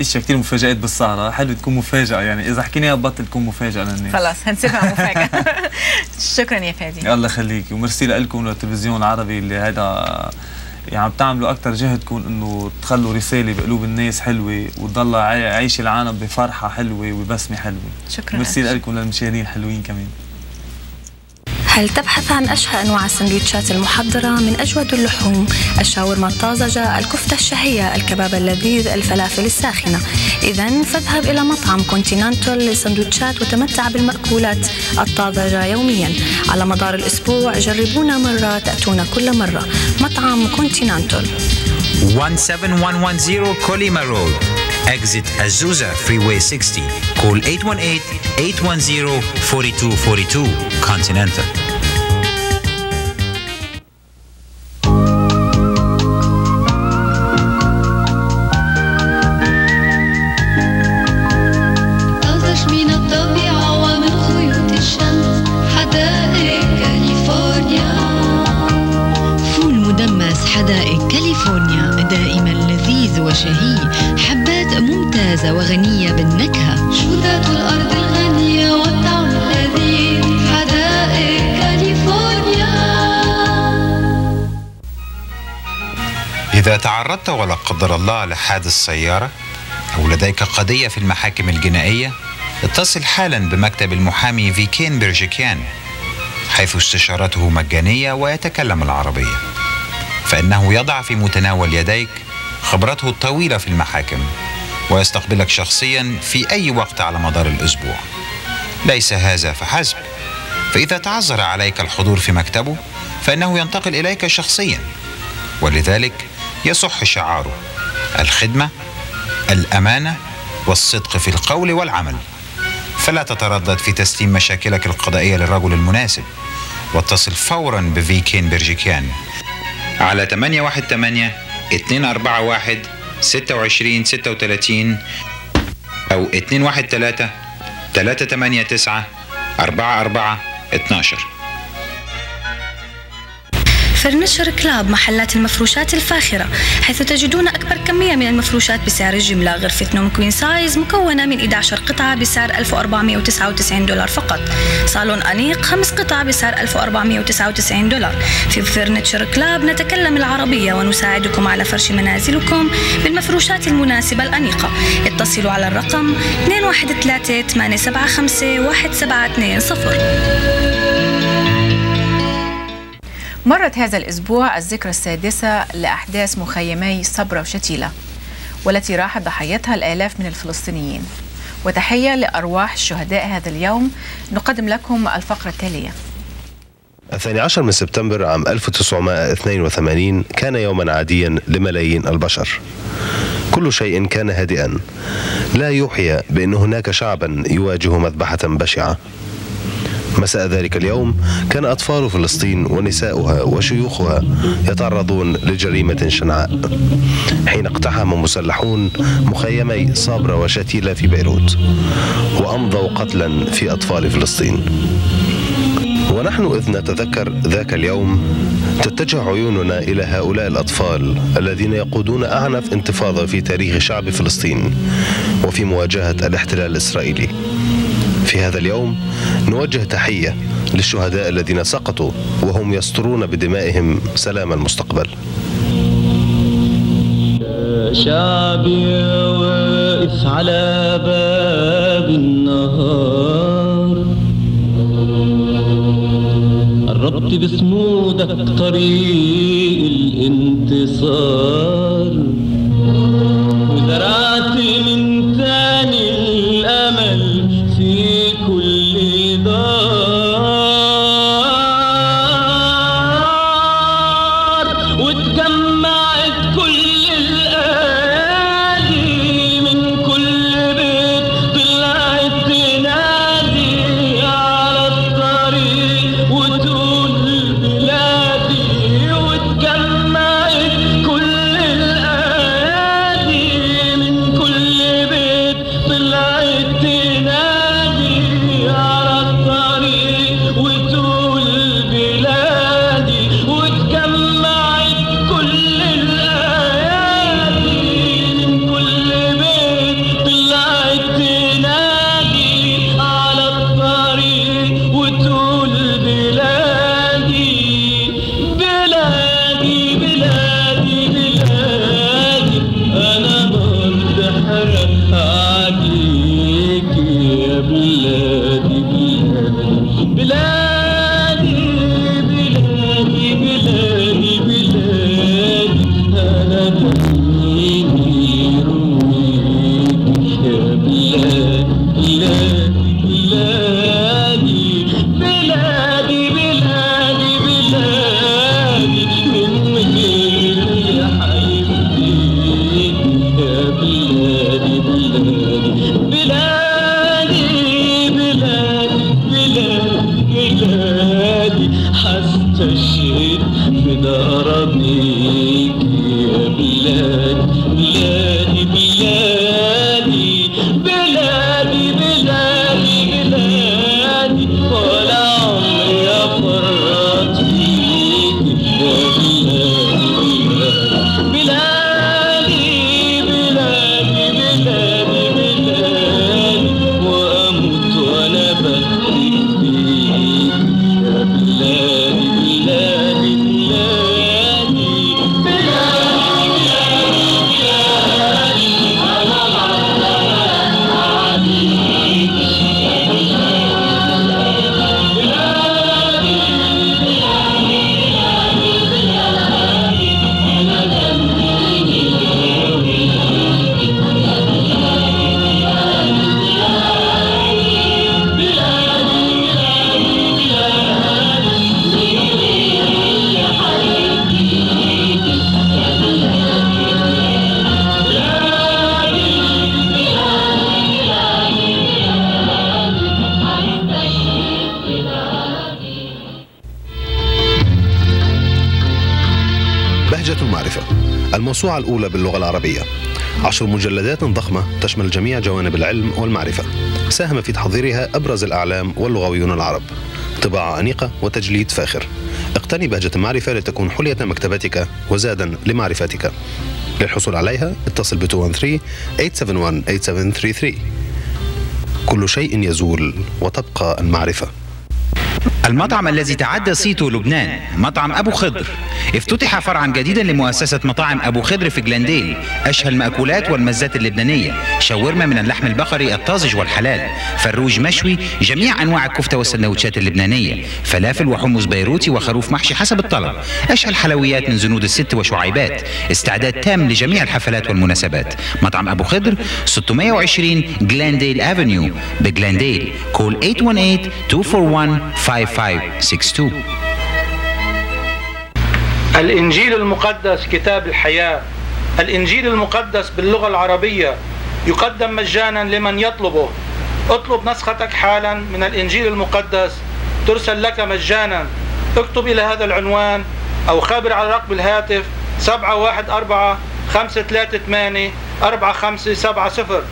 إشياء كثير مفاجآت بالسهرة. حلو تكون مفاجأة يعني. إذا حكينا بطل تكون مفاجأة للناس. خلاص هنسيبها مفاجأة. شكرا يا فادي الله يخليك وميرسي لكم للتلفزيون العربي اللي هذا يعني بتعملوا أكثر جهد تكون إنه تخلوا رسالة بقلوب الناس حلوة وتضل عايش العالم بفرحة حلوة وبسمه حلوة شكراً ميرسي لك. لكم للمشاهدين الحلوين كمان هل تبحث عن أشهى أنواع السندويتشات المحضرة من أجود اللحوم الشاورما الطازجة الكفتة الشهية الكباب اللذيذ الفلافل الساخنة إذا فاذهب إلى مطعم كونتيننتال للسندويتشات وتمتع بالمأكولات الطازجة يوميا على مدار الأسبوع جربونا مرة تأتون كل مرة مطعم كونتيننتال 17110 Colima Road. Exit Azusa Freeway 60. Call 818-810-4242. Continental. قدر الله لحادث سيارة أو لديك قضية في المحاكم الجنائية؟ اتصل حالا بمكتب المحامي فيكين بيرجيكيان حيث استشارته مجانية ويتكلم العربية. فإنه يضع في متناول يديك خبرته الطويلة في المحاكم ويستقبلك شخصيا في أي وقت على مدار الأسبوع. ليس هذا فحسب فإذا تعذر عليك الحضور في مكتبه فإنه ينتقل إليك شخصيا. ولذلك يصح شعاره الخدمة الأمانة والصدق في القول والعمل. فلا تتردد في تسليم مشاكلك القضائية للرجل المناسب واتصل فورا بفيكين بيرجيكيان. على 818 241 26 36 أو 213 389 44 12 فرنشر كلاب محلات المفروشات الفاخرة حيث تجدون أكبر كمية من المفروشات بسعر الجملة غرفة نوم queen size مكونة من 11 قطعة بسعر 1499 دولار فقط. صالون أنيق خمس قطع بسعر 1499 دولار. في فرنتشر كلاب نتكلم العربية ونساعدكم على فرش منازلكم بالمفروشات المناسبة الأنيقة. اتصلوا على الرقم 213 875 1720 مرت هذا الأسبوع الذكرى السادسة لأحداث مخيمي صبرا وشتيلة والتي راح ضحيتها الآلاف من الفلسطينيين. وتحية لأرواح الشهداء هذا اليوم نقدم لكم الفقرة التالية. الثاني عشر من سبتمبر عام 1982 كان يوما عاديا لملايين البشر. كل شيء كان هادئا. لا يوحي بأن هناك شعبا يواجه مذبحة بشعة. مساء ذلك اليوم. كان أطفال فلسطين ونساؤها وشيوخها يتعرضون لجريمة شنعاء. حين اقتحم مسلحون مخيمي صابرة وشتيلة في بيروت وأمضوا قتلا في أطفال فلسطين. ونحن إذ نتذكر ذاك اليوم تتجه عيوننا إلى هؤلاء الأطفال الذين يقودون أعنف انتفاضة في تاريخ شعب فلسطين وفي مواجهة الاحتلال الإسرائيلي. في هذا اليوم نوجه تحية للشهداء الذين سقطوا وهم يسترون بدمائهم سلام المستقبل. شعبي واقف على باب النهار. قربت بصمودك طريق الانتصار. وزرعت مجلدات ضخمة تشمل جميع جوانب العلم والمعرفة. ساهم في تحضيرها أبرز الأعلام واللغويون العرب. طباعة أنيقة وتجليد فاخر. اقتني بهجة المعرفة لتكون حلية مكتبتك وزادا لمعرفتك. للحصول عليها اتصل ب 213-871-8733 كل شيء يزول وتبقى المعرفة. المطعم الذي تعدى صيته لبنان مطعم أبو خضر. افتتح فرعا جديدا لمؤسسة مطاعم أبو خضر في جلانديل أشهى المأكولات والمزات اللبنانية شاورما من اللحم البقري الطازج والحلال فروج مشوي جميع أنواع الكفتة والسندوتشات اللبنانية فلافل وحمص بيروتي وخروف محشي حسب الطلب. أشهى الحلويات من زنود الست وشعيبات. استعداد تام لجميع الحفلات والمناسبات. مطعم أبو خضر 620 جلانديل Avenue بجلانديل call 818 241 5562 الإنجيل المقدس كتاب الحياة الإنجيل المقدس باللغة العربية يقدم مجانا لمن يطلبه اطلب نسختك حالا من الإنجيل المقدس ترسل لك مجانا اكتب إلى هذا العنوان أو خابر على رقم الهاتف 714 538 4570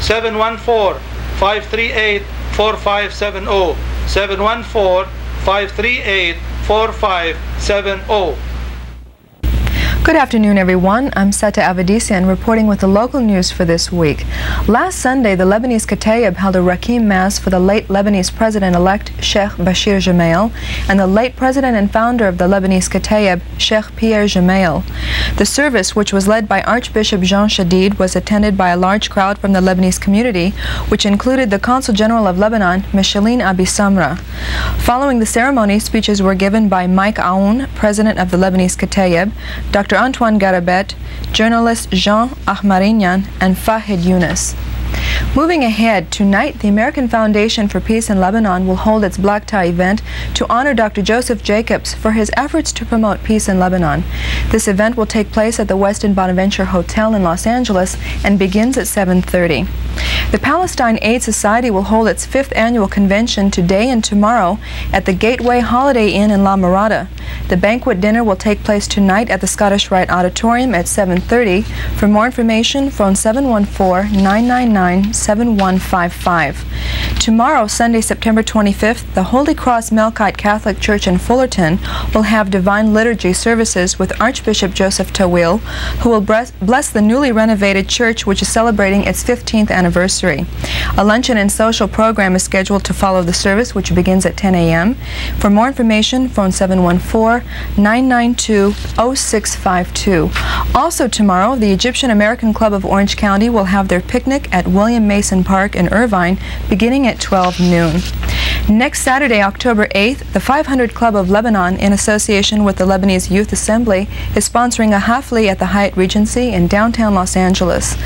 714 538 4570 714-538-4570. Good afternoon, everyone. I'm Seta Avadisian reporting with the local news for this week. Last Sunday, the Lebanese Kataib held a Rakim Mass for the late Lebanese President-elect Sheikh Bashir Gemayel and the late President and founder of the Lebanese Kataib, Sheikh Pierre Gemayel. The service, which was led by Archbishop Jean Shadid, was attended by a large crowd from the Lebanese community, which included the Consul General of Lebanon, Micheline Abi Samra. Following the ceremony, speeches were given by Mike Aoun, President of the Lebanese Kataib, Dr. Dr. Antoine Garabet, journalist Jean Ahmarinian, and Fahed Yunus. Moving ahead, tonight the American Foundation for Peace in Lebanon will hold its black tie event to honor Dr. Joseph Jacobs for his efforts to promote peace in Lebanon. This event will take place at the Westin Bonaventure Hotel in Los Angeles and begins at 7:30. The Palestine Aid Society will hold its fifth annual convention today and tomorrow at the Gateway Holiday Inn in La Mirada. The banquet dinner will take place tonight at the Scottish Rite Auditorium at 7:30. For more information, phone 714-999-7155. Tomorrow, Sunday, September 25th, the Holy Cross Melkite Catholic Church in Fullerton will have divine liturgy services with Archbishop Joseph Tawil, who will bless bless the newly renovated church, which is celebrating its 15th anniversary. A luncheon and social program is scheduled to follow the service, which begins at 10 a.m. For more information, phone 714-992-0652. Also tomorrow, the Egyptian American Club of Orange County will have their picnic at William Mason Park in Irvine beginning at 12 noon. Next Saturday, October 8th, the 500 Club of Lebanon, in association with the Lebanese Youth Assembly, is sponsoring a Hafli at the Hyatt Regency in downtown Los Angeles.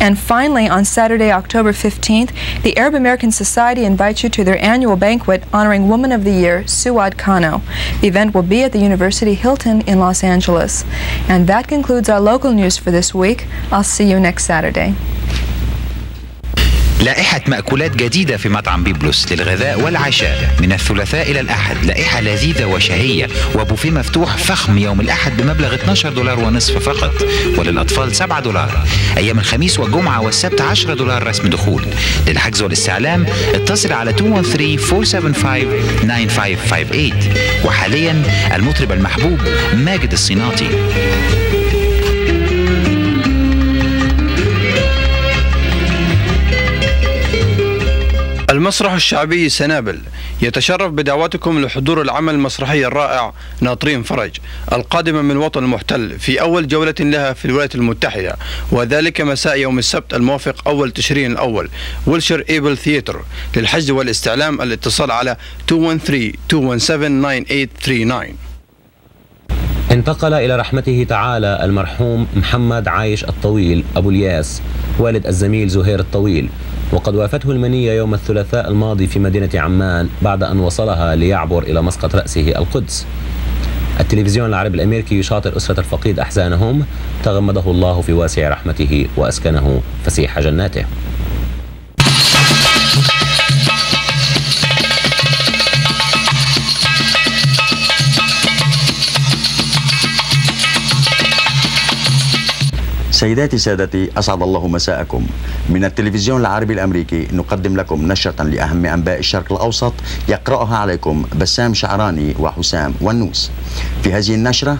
And finally, on Saturday, October 15th, the Arab American Society invites you to their annual banquet honoring Woman of the Year, Suad Kano. The event will be at the University Hilton in Los Angeles. And that concludes our local news for this week. I'll see you next Saturday. لائحة مأكولات جديدة في مطعم بيبلوس للغذاء والعشاء. من الثلاثاء إلى الأحد. لائحة لذيذة وشهية. وبوفيه مفتوح فخم يوم الأحد بمبلغ 12 دولار ونصف فقط. وللأطفال 7 دولار. أيام الخميس والجمعة والسبت 10 دولار رسم دخول. للحجز والاستعلام اتصل على 213-475-9558 وحاليا المطرب المحبوب ماجد الصيناطي المسرح الشعبي سنابل. يتشرف بدعوتكم لحضور العمل المسرحي الرائع ناطرين فرج القادمة من الوطن المحتل في أول جولة لها في الولايات المتحدة وذلك مساء يوم السبت الموافق أول تشرين الأول ويلشر إيبل ثياتر للحجز والاستعلام الاتصال على 213-217-9839 انتقل إلى رحمته تعالى المرحوم محمد عايش الطويل أبو الياس والد الزميل زهير الطويل. وقد وافته المنية يوم الثلاثاء الماضي في مدينة عمان بعد أن وصلها ليعبر إلى مسقط رأسه القدس. التلفزيون العربي الأمريكي يشاطر أسرة الفقيد أحزانهم تغمده الله في واسع رحمته وأسكنه فسيح جناته. سيداتي سادتي أسعد الله مساءكم. من التلفزيون العربي الأمريكي نقدم لكم نشرة لأهم أنباء الشرق الأوسط يقرأها عليكم بسام شعراني وحسام ونوس. في هذه النشرة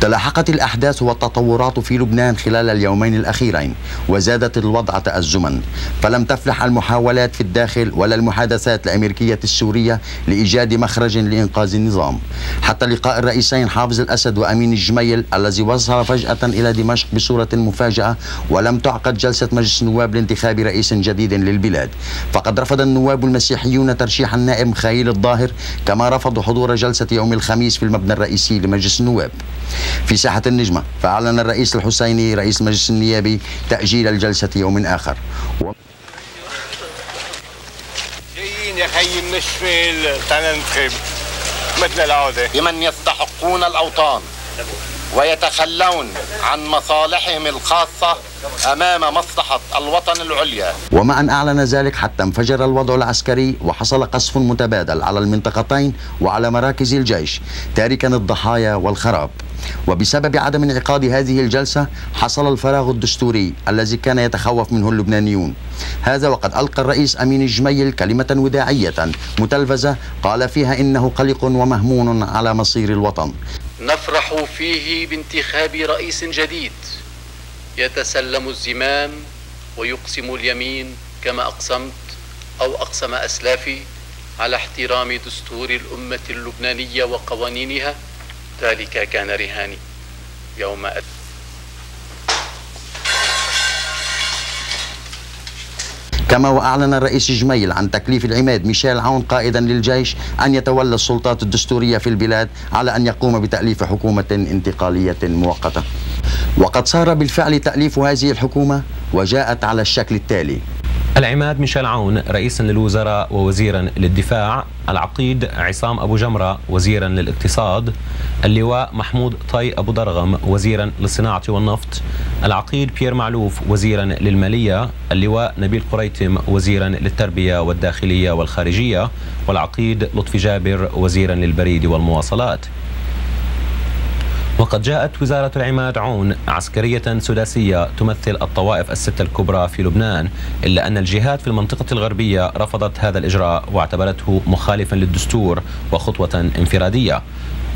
تلاحقت الأحداث والتطورات في لبنان خلال اليومين الأخيرين وزادت الوضع تأزما. فلم تفلح المحاولات في الداخل ولا المحادثات الأمريكية السورية لإيجاد مخرج لإنقاذ النظام. حتى لقاء الرئيسين حافظ الأسد وأمين الجميل الذي وصل فجأة إلى دمشق بصورة مفاجئة ولم تعقد جلسة مجلس النواب لانتخاب رئيس جديد للبلاد. فقد رفض النواب المسيحيون ترشيح النائب مخايل الظاهر كما رفضوا حضور جلسة يوم الخميس في المبنى الرئيسي لمجلس النواب. في ساحة النجمة. فأعلن الرئيس الحسيني رئيس المجلس النيابي تأجيل الجلسة يوم آخر. و... جايين يا خي من الشمال تعال ننتخب مثل العادة بمن يستحقون الأوطان ويتخلون عن مصالحهم الخاصة أمام مصلحة الوطن العليا. ومع أن أعلن ذلك حتى انفجر الوضع العسكري وحصل قصف متبادل على المنطقتين وعلى مراكز الجيش تاركا الضحايا والخراب. وبسبب عدم انعقاد هذه الجلسة حصل الفراغ الدستوري الذي كان يتخوف منه اللبنانيون. هذا وقد ألقى الرئيس أمين الجميل كلمة وداعية متلفزة قال فيها إنه قلق ومهمون على مصير الوطن. نفرح فيه بانتخاب رئيس جديد. يتسلم الزمام ويقسم اليمين كما أقسمت أو أقسم أسلافي على احترام دستور الأمة اللبنانية وقوانينها. ذلك كان رهاني. يوم أت... كما وأعلن الرئيس جميل عن تكليف العماد ميشيل عون قائدا للجيش أن يتولى السلطات الدستورية في البلاد على أن يقوم بتأليف حكومة انتقالية مؤقتة. وقد صار بالفعل تأليف هذه الحكومة وجاءت على الشكل التالي. العماد ميشيل عون رئيسا للوزراء ووزيرا للدفاع العقيد عصام أبو جمرة وزيرا للاقتصاد اللواء محمود طي أبو درغم وزيرا للصناعة والنفط العقيد بيير معلوف وزيرا للمالية اللواء نبيل قريتم وزيرا للتربية والداخلية والخارجية والعقيد لطفي جابر وزيرا للبريد والمواصلات. وقد جاءت وزارة العماد عون عسكرية سداسية تمثل الطوائف الستة الكبرى في لبنان إلا أن الجهات في المنطقة الغربية رفضت هذا الإجراء واعتبرته مخالفا للدستور وخطوة انفرادية.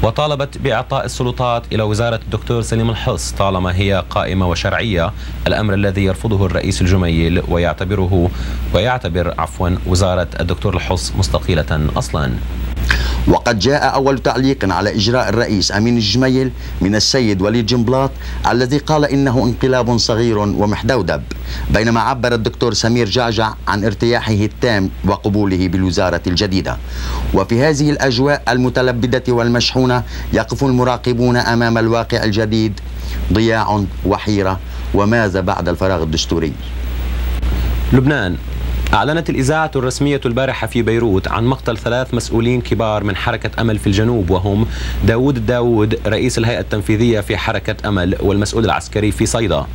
وطالبت بإعطاء السلطات إلى وزارة الدكتور سليم الحص طالما هي قائمة وشرعية الأمر الذي يرفضه الرئيس الجميل ويعتبره ويعتبر عفوا وزارة الدكتور الحص مستقيلة أصلا. وقد جاء أول تعليق على إجراء الرئيس أمين الجميل من السيد وليد جنبلاط الذي قال إنه انقلاب صغير ومحدودب بينما عبر الدكتور سمير جعجع عن ارتياحه التام وقبوله بالوزارة الجديدة. وفي هذه الأجواء المتلبدة والمشحونة يقف المراقبون أمام الواقع الجديد ضياع وحيرة وماذا بعد الفراغ الدستوري؟ لبنان. أعلنت الإذاعة الرسمية البارحة في بيروت عن مقتل ثلاث مسؤولين كبار من حركة أمل في الجنوب وهم داود الداود رئيس الهيئة التنفيذية في حركة أمل والمسؤول العسكري في صيدا.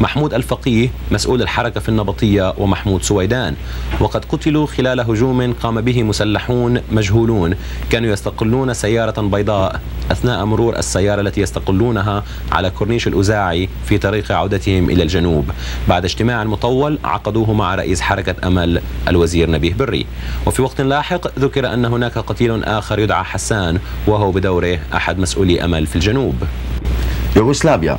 محمود الفقيه مسؤول الحركة في النبطية ومحمود سويدان. وقد قتلوا خلال هجوم قام به مسلحون مجهولون كانوا يستقلون سيارة بيضاء أثناء مرور السيارة التي يستقلونها على كورنيش الأزاعي في طريق عودتهم إلى الجنوب. بعد اجتماع مطول عقدوه مع رئيس حركة أمل. الوزير نبيه بري. وفي وقت لاحق ذكر أن هناك قتيل آخر يدعى حسان وهو بدوره أحد مسؤولي أمل في الجنوب. يوغوسلافيا.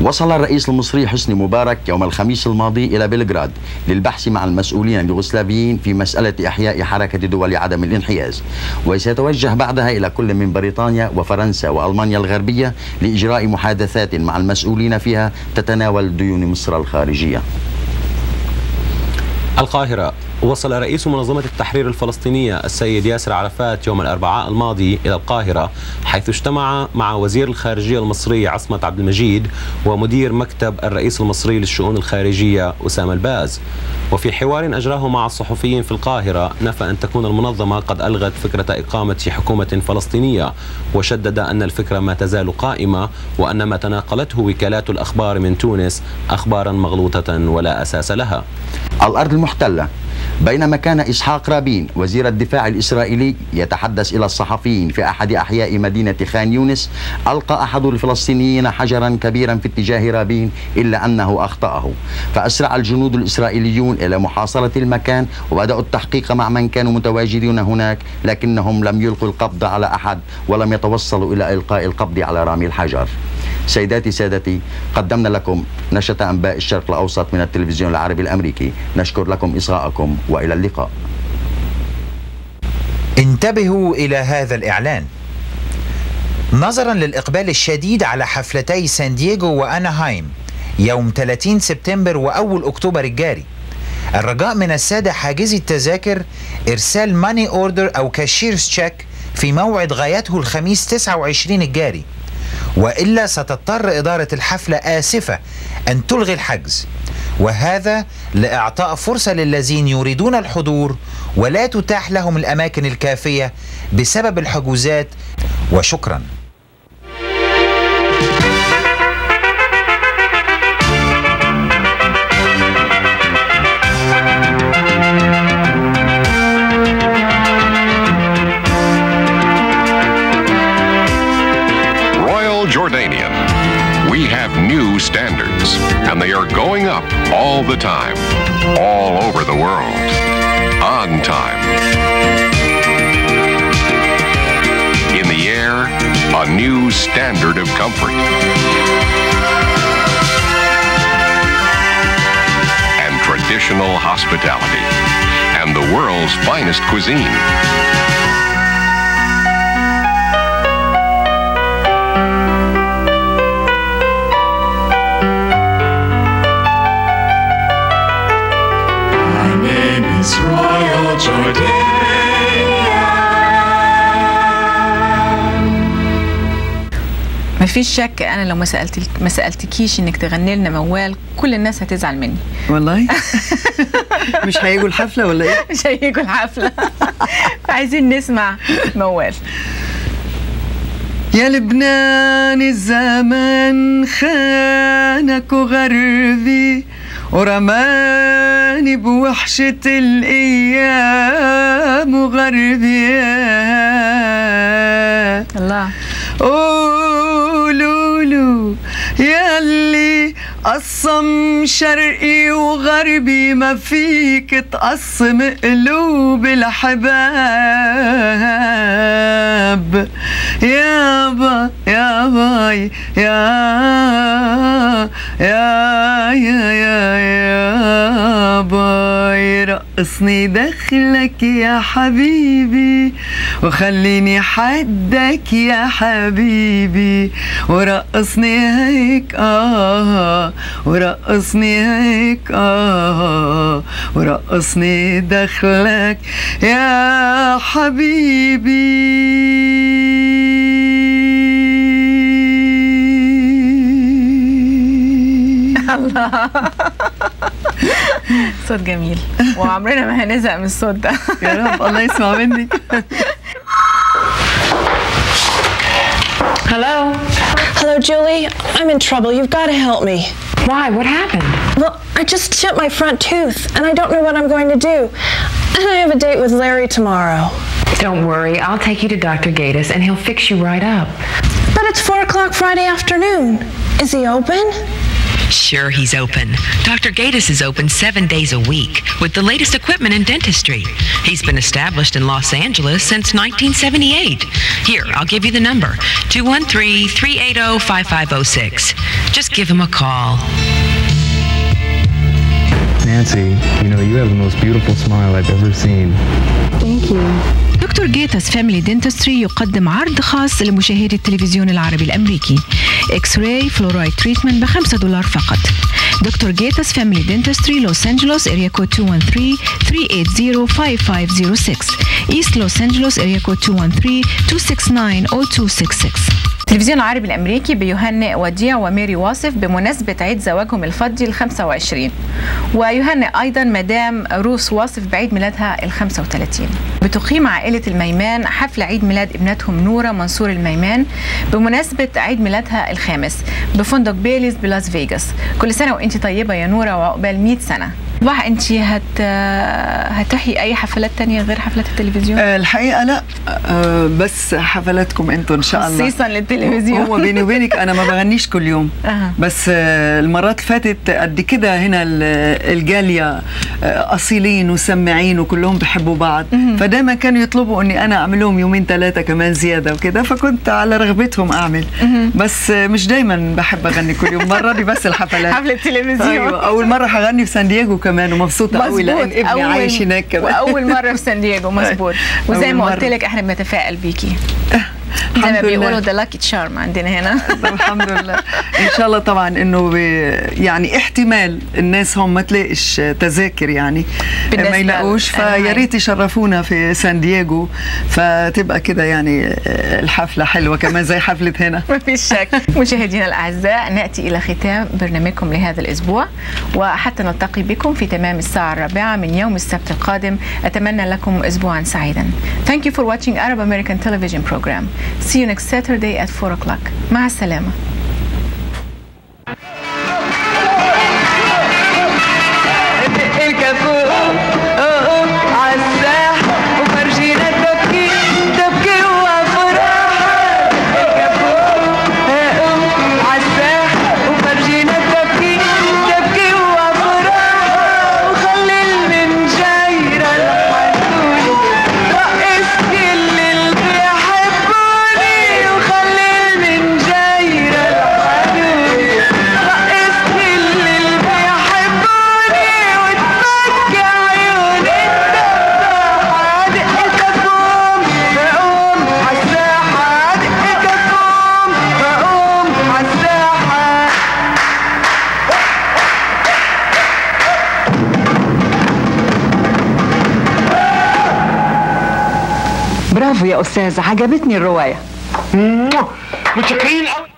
وصل الرئيس المصري حسني مبارك يوم الخميس الماضي إلى بلغراد للبحث مع المسؤولين اليوغوسلافيين في مسألة إحياء حركة دول عدم الانحياز. وسيتوجه بعدها إلى كل من بريطانيا وفرنسا وألمانيا الغربية لإجراء محادثات مع المسؤولين فيها تتناول ديون مصر الخارجية. القاهرة. وصل رئيس منظمة التحرير الفلسطينية السيد ياسر عرفات يوم الأربعاء الماضي إلى القاهرة حيث اجتمع مع وزير الخارجية المصري عصمت عبد المجيد ومدير مكتب الرئيس المصري للشؤون الخارجية أسامة الباز. وفي حوار أجراه مع الصحفيين في القاهرة نفى أن تكون المنظمة قد ألغت فكرة إقامة حكومة فلسطينية وشدد أن الفكرة ما تزال قائمة وأن ما تناقلته وكالات الأخبار من تونس أخبارا مغلوطة ولا أساس لها. الأرض المحتلة بينما كان إسحاق رابين وزير الدفاع الإسرائيلي يتحدث إلى الصحفيين في أحد أحياء مدينة خان يونس ألقى أحد الفلسطينيين حجرا كبيرا في اتجاه رابين إلا أنه أخطأه. فأسرع الجنود الإسرائيليون إلى محاصرة المكان وبدأوا التحقيق مع من كانوا متواجدين هناك لكنهم لم يلقوا القبض على أحد ولم يتوصلوا إلى إلقاء القبض على رامي الحجر. سيداتي سادتي قدمنا لكم نشرة أنباء الشرق الأوسط من التلفزيون العربي الأمريكي. نشكر لكم إصغاءكم وإلى اللقاء. انتبهوا إلى هذا الإعلان. نظرا للإقبال الشديد على حفلتي سان دييغو وأناهايم يوم 30 سبتمبر وأول أكتوبر الجاري. الرجاء من السادة حاجزي التذاكر إرسال money order أو cashier's check في موعد غايته الخميس 29 الجاري. وإلا ستضطر إدارة الحفلة آسفة أن تلغي الحجز. وهذا لإعطاء فرصة للذين يريدون الحضور ولا تتاح لهم الأماكن الكافية بسبب الحجوزات. وشكراً. New standards, and they are going up all the time, all over the world, on time. In the air, a new standard of comfort. And traditional hospitality, and the world's finest cuisine. ما فيش شك أنا لو ما سالت ما سألتكيش إنك تغني لنا موال كل الناس هتزعل مني. والله؟ مش هيجوا الحفلة ولا إيه؟ مش هيجوا الحفلة. عايزين نسمع موال. يا لبنان الزمان خانك وغربي ورماني بوحشة الأيام وغربي الله. قولوا له ياللي قصم شرقي وغربي ما فيك تقسم قلوب الحباب يابا يابا يا يا يا يا يا باي. رقصني دخلك يا حبيبي وخليني حدك يا حبيبي. ورقصني هيك آه ورقصني هيك آه ورقصني دخلك يا حبيبي. الله. صوت جميل وعمرنا ما هنزهق من الصوت ده يا رب الله يسمع منك Hello. Hello, Julie. I'm in trouble. You've got to help me. Why? What happened? Well, I just chipped my front tooth, and I don't know what I'm going to do. And I have a date with Larry tomorrow. Don't worry. I'll take you to Dr. Gatiss, and he'll fix you right up. But it's 4 o'clock Friday afternoon. Is he open? Sure, he's open. Dr. Gatus is open seven days a week with the latest equipment in dentistry. He's been established in Los Angeles since 1978. Here, I'll give you the number 213 380 5506. Just give him a call. Nancy, you know, you have the most beautiful smile I've ever seen. Thank you. دكتور جيتس فاميلي دنتستري يقدم عرض خاص لمشاهدي التلفزيون العربي الأمريكي. X-ray fluoride treatment ب 5 دولار فقط. دكتور جيتس family dentistry لوس أنجلوس area code 213 380 5506 East لوس أنجلوس area code 213 269 0266 التلفزيون العربي الأمريكي بيهنئ وديع وميري واصف بمناسبة عيد زواجهم الفضي ال 25 ويهنئ أيضا مدام روس واصف بعيد ميلادها ال 35 بتقيم عائلة الميمان حفل عيد ميلاد ابنتهم نورة منصور الميمان بمناسبة عيد ميلادها الخامس بفندق باليز بلاس فيغاس. كل سنة وانت طيبة يا نورة وعقبال 100 سنة. صباح انت هت هتحيي أي حفلات تانية غير حفلات التلفزيون؟ آه، الحقيقة لا. آه، بس حفلاتكم أنتم إن شاء الله. خصيصا للتلفزيون. هو بيني وبينك أنا ما بغنيش كل يوم. أها. بس المرات اللي فاتت قد كده هنا ال- الجالية آه، أصيلين وسماعين وكلهم بيحبوا بعض. فدايما كانوا يطلبوا إني أنا اعمل لهم يومين ثلاثة كمان زيادة وكده فكنت على رغبتهم أعمل. بس آه، مش دايما بحب أغني كل يوم. مرة دي بس الحفلات. حفلة تلفزيون. أيوه أول مرة هغني في سان دييغو كمان ومبسوطة قوي لأن. ابني أول- عايش هناك كمان. وأول مرة في سان دييغو. مظبوط. وزي ما قلت. لك إحنا بنتفائل بيكي. زي ما. بيقولوا ده لاكي تشارم عندنا هنا. الحمد لله. إن شاء الله طبعا إنه يعني احتمال الناس هم ما تلاقيش تذاكر يعني ما يلاقوش. آه، فيا. ريت يشرفونا في سان دييغو. فتبقى كده يعني الحفلة حلوة كمان زي حفلة هنا. ما فيش شك. مشاهدينا الأعزاء نأتي إلى ختام برنامجكم لهذا الأسبوع. وحتى نلتقي بكم في تمام الساعة الرابعة من يوم السبت القادم. أتمنى لكم اسبوعا سعيدا. Thank you for watching Arab American television program. See you next Saturday at 4 o'clock مع السلامه أستاذ عجبتني الرواية. متشكرين قوي